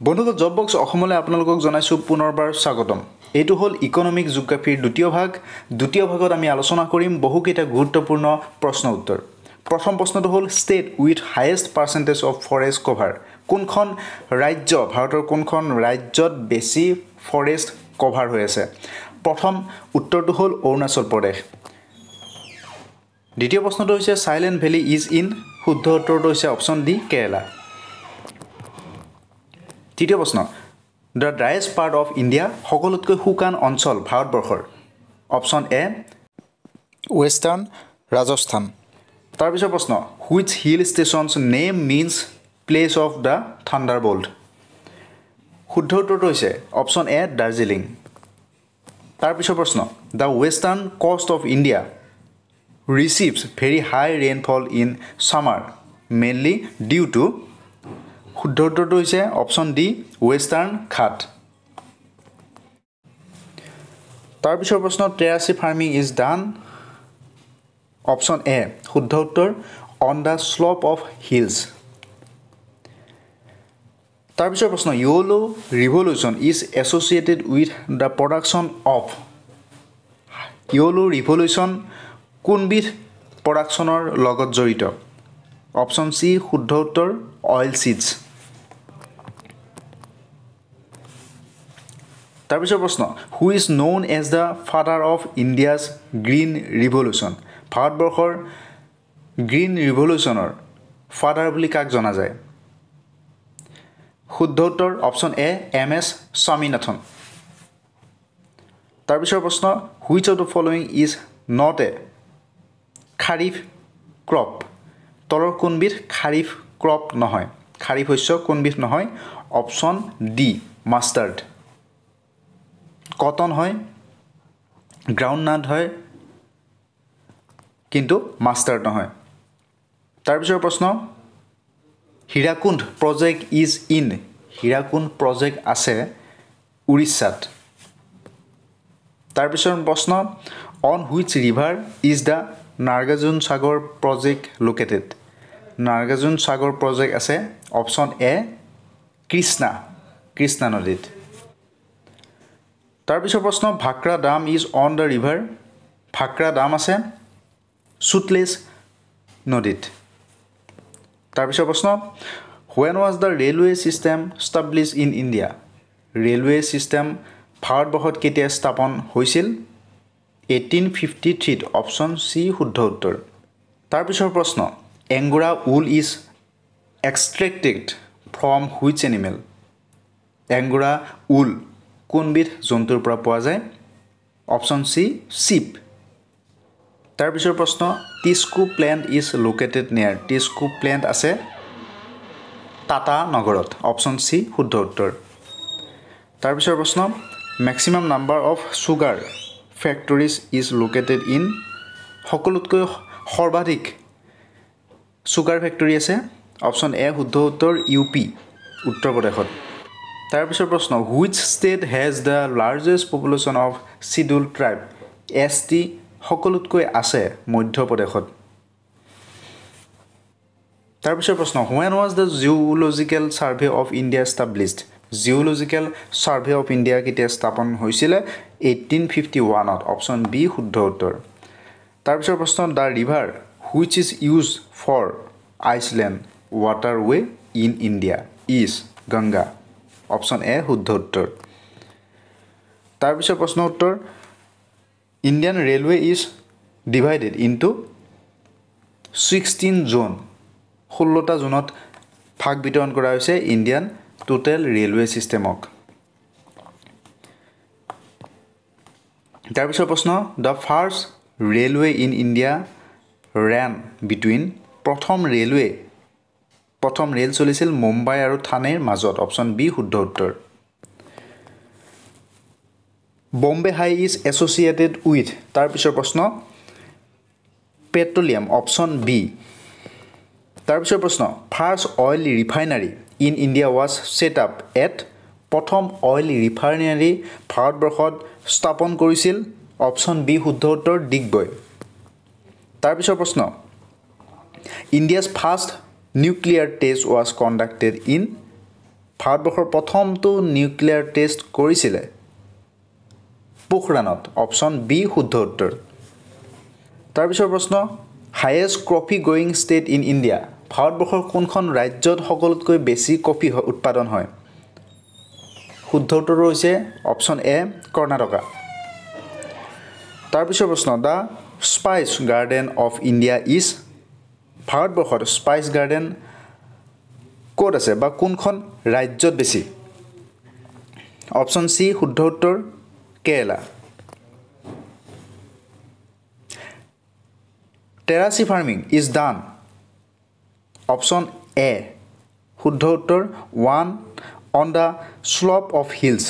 বন্ধুসকল job box অসমলৈ আপোনালোকক জনাইছোঁ পুনৰবাৰ স্বাগতম। এইটো হ'ল ইকনমিক জিঅ'গ্ৰাফীৰ দ্বিতীয় ভাগ। দ্বিতীয় ভাগত আমি আলোচনা কৰিম বহুকেইটা গুৰুত্বপূৰ্ণ প্ৰশ্ন উত্তৰ। প্ৰথম প্ৰশ্নটো হ'ল state with highest percentage of forest cover কোনখন ৰাজ্য ভাৰতৰ কোনখন ৰাজ্যত বেছি ফৰেষ্ট কভাৰ হৈ আছে? প্ৰথম উত্তৰটো হ'ল অৰুণাচল প্ৰদেশ। দ্বিতীয় প্ৰশ্নটো হৈছে চাইলেণ্ট ভেলী ইজ ইন শুদ্ধ উত্তৰটো হৈছে অপশ্যন ডি কেৰেলা তৃতীয় প্ৰশ্ন the driest part of India সকলোতকৈ শুকান অঞ্চল ভাৰতবৰ্ষৰ। অপশ্যন এ ৱেষ্টাৰ্ণ ৰাজস্থান তাৰপিছৰ প্ৰশ্ন which hill station's name means place of the thunderbolt শুদ্ধ উত্তৰটো হৈছে অপশ্যন এ দাৰ্জিলিং তাৰপিছৰ প্ৰশ্ন the western coast of India receives very high rainfall in summer mainly due to শুদ্ধ উত্তৰটো হৈছে অপশ্যন ডি ৱেষ্টাৰ্ণ ঘাট তাৰপিছৰ প্ৰশ্ন terrace farming is done option A শুদ্ধ উত্তৰ on the slope of hills তাৰপিছৰ প্ৰশ্ন yellow' revolution is associated with the production of yellow' revolution কোনবিধ প্ৰডাকশ্যনৰ লগত জড়িত? অপশ্যন চি শুদ্ধ উত্তৰ অইল চিডছ তাৰপিছৰ প্ৰশ্ন who is known as the father of India's green revolution ভাৰতবৰ্ষৰ গ্ৰীণ ৰিভলিউশ্যনৰ ফাদাৰ বুলি কাক জনা যায়? শুদ্ধ উত্তৰ option A M S Swaminathan. তাৰপিছৰ প্ৰশ্ন which of the following is not a kharif crop তলৰ কোনবিধ খাৰিফ ক্ৰপ নহয়? খাৰিফ শস্য কোনবিধ নহয়? অপশ্যন ডি মাষ্টাৰ্ড কটন হয় গ্ৰাউণ্ড নাট হয় কিন্তু মাষ্টাৰ্ড নহয়। তাৰপিছৰ প্ৰশ্ন Hirakud project is in Hirakud project আছে উৰিষ্যাত। তাৰপিছৰ প্ৰশ্ন on which river is the Nagarjuna Sagar project located Nagarjuna Sagar project আছে অপশ্যন এ কৃষ্ণা কৃষ্ণা নদীত তাৰপিছৰ প্ৰশ্ন Bhakra dam is on the river Bhakra dam আছে চুটলেছ নদীত। তাৰপিছৰ প্ৰশ্ন when was the railway system establish in India railway system ভাৰতবৰ্ষত কেতিয়া স্থাপন হৈছিল? এইটিন ফিফটি থ্ৰীত অপশ্যন চি শুদ্ধ উত্তৰ। তাৰপিছৰ প্ৰশ্ন angora wool is extracted from which animal angora wool কোনবিধ জন্তুৰ পৰা পোৱা যায়? অপশ্যন চি চিপ তাৰপিছৰ প্ৰশ্ন টিস্কু প্লেণ্ট ইজ লোকেটেড নিয়াৰ টিস্কু প্লেণ্ট আছে টাটা নগৰত। অপশ্যন চি শুদ্ধ উত্তৰ। তাৰপিছৰ প্ৰশ্ন maximum number of sugar factories is located in সকলোতকৈ সৰ্বাধিক চুগাৰ ফেক্টৰী আছে? অপশ্যন এ শুদ্ধ উত্তৰ ইউ পি উত্তৰ প্ৰদেশত। তাৰপিছৰ প্ৰশ্ন which state has the largest population of scheduled tribe S T সকলোতকৈ আছে মধ্যপ্ৰদেশত। তাৰপিছৰ প্ৰশ্ন when was the geological survey of India established geological survey of India কেতিয়া স্থাপন হৈছিলে? এইটিন ফিফটি ওৱানত অপশ্যন বি শুদ্ধ উত্তৰ। তাৰপিছৰ প্ৰশ্ন the river which is use for island waterway in India is Ganga option A শুদ্ধ উত্তৰ। তাৰপিছৰ প্ৰশ্ন উত্তৰ Indian railway is divided into sixteen zone. ষোল্লটা জোনত ভাগ বিতৰণ কৰা হৈছে ইণ্ডিয়ান টোটেল ৰেলৱে ছিষ্টেমক তাৰপিছৰ প্ৰশ্ন the first railway in India ran between প্ৰথম ৰেলৱে প্ৰথম ৰেল চলিছিল মুম্বাই আৰু থানেৰ মাজত অপশ্যন বি শুদ্ধ উত্তৰ। Bombay high is associated with তাৰপিছৰ প্ৰশ্ন পেট্ৰলিয়াম অপশ্যন বি। তাৰপিছৰ প্ৰশ্ন first oil refinery in India was set up at প্ৰথম অইল ৰিফাইনাৰী ভাৰতবৰ্ষত স্থাপন কৰিছিল অপশ্যন বি শুদ্ধ উত্তৰ ডিগবৈ। তাৰপিছৰ প্ৰশ্ন India's first nuclear test was conducted in ভাৰতবৰ্ষৰ প্ৰথমটো নিউক্লিয়াৰ টেষ্ট কৰিছিলে। পোখৰাণত অপশ্যন বি শুদ্ধ উত্তৰ। তাৰপিছৰ প্ৰশ্ন highest coffee growing state in India ভাৰতবৰ্ষৰ কোনখন ৰাজ্যত সকলোতকৈ বেছি কফি উৎপাদন হয়? শুদ্ধ উত্তৰটো হৈছে অপশ্যন এ কৰ্ণাটকা। তাৰপিছৰ প্ৰশ্ন the spice garden of India is ভাৰতবৰ্ষত স্পাইচ গাৰ্ডেন ক'ত আছে বা কোনখন ৰাজ্যত বেছি? অপশ্যন চি শুদ্ধ উত্তৰ Kerala. Terrace farming is done option A শুদ্ধ উত্তৰ one on the slope of hills